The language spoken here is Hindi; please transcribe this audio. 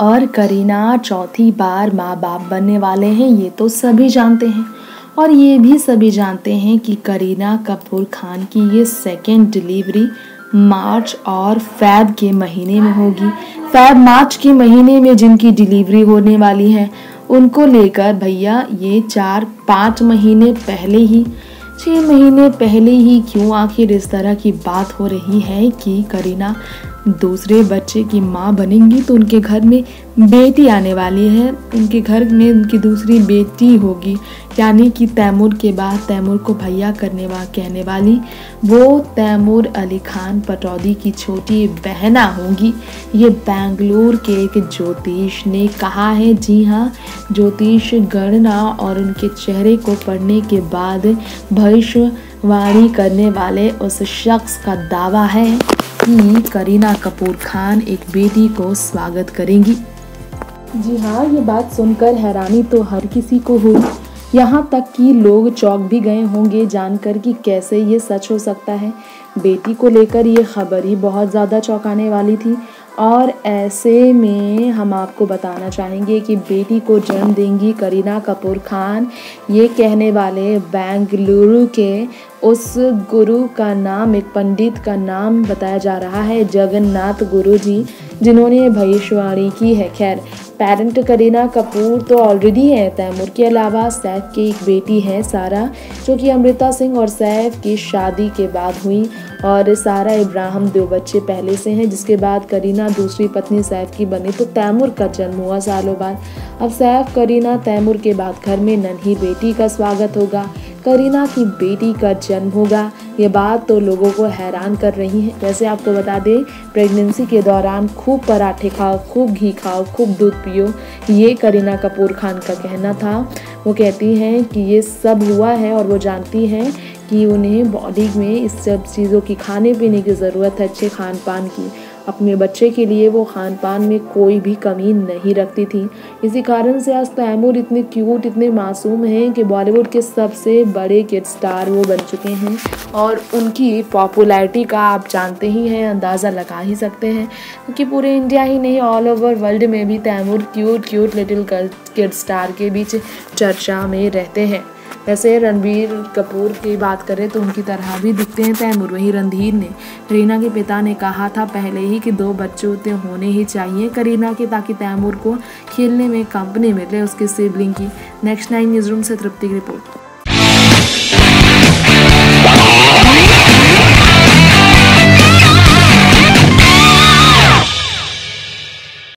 और करीना चौथी बार माँ बाप बनने वाले हैं, ये तो सभी जानते हैं। और ये भी सभी जानते हैं कि करीना कपूर खान की ये सेकेंड डिलीवरी मार्च और फैब के महीने में होगी। फैब मार्च के महीने में जिनकी डिलीवरी होने वाली है, उनको लेकर भैया ये चार पाँच महीने पहले ही छः महीने पहले ही क्यों आखिर इस तरह की बात हो रही है कि करीना दूसरे बच्चे की माँ बनेंगी तो उनके घर में बेटी आने वाली है। उनके घर में उनकी दूसरी बेटी होगी। यानी कि तैमूर के बाद तैमूर को भैया करने वा, कहने वाली वो तैमूर अली खान पटौदी की छोटी बहना होंगी। ये बेंगलोर के एक ज्योतिष ने कहा है, जी हाँ ज्योतिष गणना और उनके चेहरे को पढ़ने के बाद भविष्यवाणी करने वाले उस शख्स का दावा है। कि करीना कपूर खान एक बेटी को स्वागत करेंगी। जी हाँ ये बात सुनकर हैरानी तो हर किसी को हुई। यहाँ तक कि लोग चौक भी गए होंगे जानकर कि कैसे ये सच हो सकता है। बेटी को लेकर ये खबर ही बहुत ज़्यादा चौंकाने वाली थी। और ऐसे में हम आपको बताना चाहेंगे कि बेटी को जन्म देंगी करीना कपूर खान। ये कहने वाले बेंगलुरु के उस गुरु का नाम, एक पंडित का नाम बताया जा रहा है, जगन्नाथ गुरु जी जिन्होंने भविष्यवाणी की है। खैर पेरेंट करीना कपूर तो ऑलरेडी है, तैमूर के अलावा सैफ की एक बेटी है, सारा, जो कि अमृता सिंह और सैफ की शादी के बाद हुई। और सारा इब्राहिम दो बच्चे पहले से हैं, जिसके बाद करीना दूसरी पत्नी सैफ की बनी तो तैमूर का जन्म हुआ सालों बाद। अब सैफ, करीना, तैमूर के बाद घर में नन्ही बेटी का स्वागत होगा। करीना की बेटी का जन्म होगा। ये बात तो लोगों को हैरान कर रही है। वैसे आपको बता दें, प्रेगनेंसी के दौरान खूब पराठे खाओ, खूब घी खाओ, खूब दूध पियो। ये करीना कपूर खान का कहना था। वो कहती हैं कि ये सब हुआ है और वो जानती हैं कि उन्हें बॉडी में इस सब चीज़ों की खाने पीने की ज़रूरत है, अच्छे खान पान की। अपने बच्चे के लिए वो खान पान में कोई भी कमी नहीं रखती थी। इसी कारण से आज तैमूर इतने क्यूट इतने मासूम हैं कि बॉलीवुड के सबसे बड़े किड स्टार वो बन चुके हैं और उनकी पॉपुलैरिटी का आप जानते ही हैं, अंदाज़ा लगा ही सकते हैं क्योंकि पूरे इंडिया ही नहीं ऑल ओवर वर्ल्ड में भी Taimur cute cute little girl kid star के बीच चर्चा में रहते हैं। वैसे रणबीर कपूर की बात करें तो उनकी तरह भी दिखते हैं तैमूर। वहीं रणधीर ने, रीना के पिता ने कहा था पहले ही कि दो बच्चों उतने होने ही चाहिए करीना के, ताकि तैमूर को खेलने में, कंपनी मिले उसके सिबलिंग की। नेक्स्ट नाइन न्यूज़ रूम से तृप्ति की रिपोर्ट।